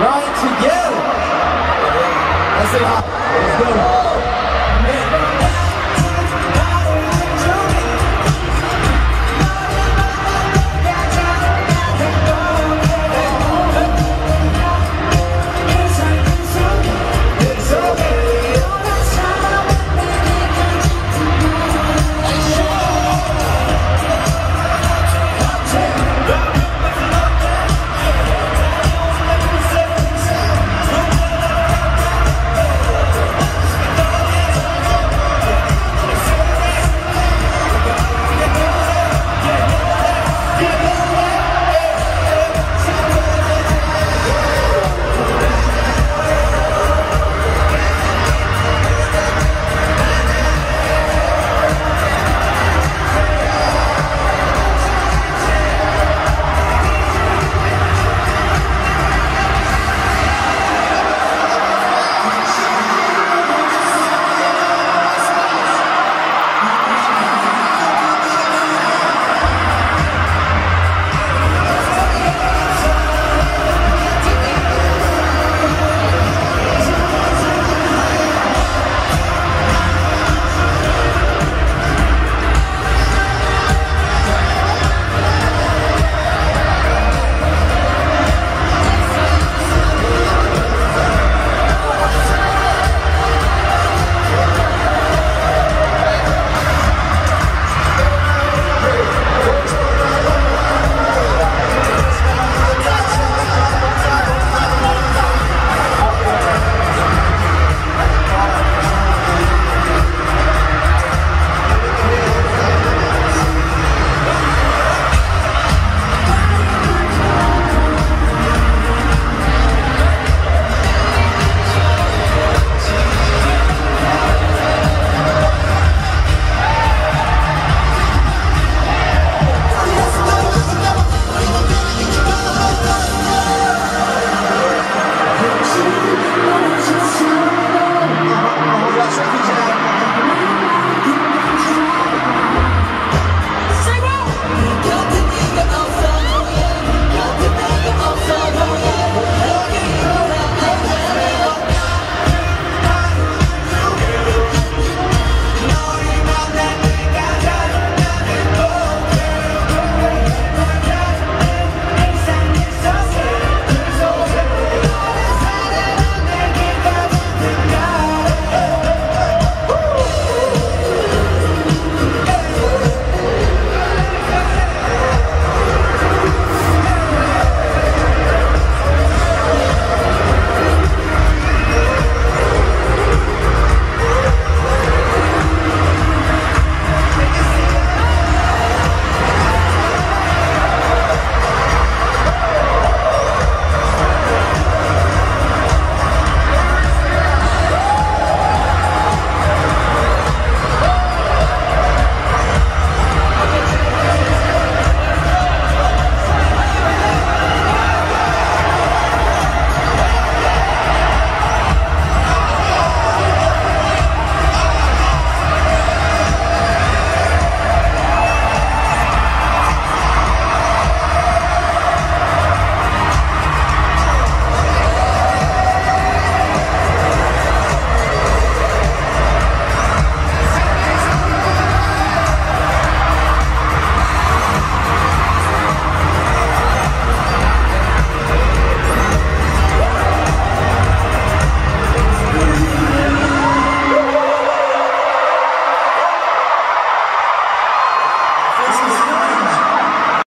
right together. Let's say hi. Let's go.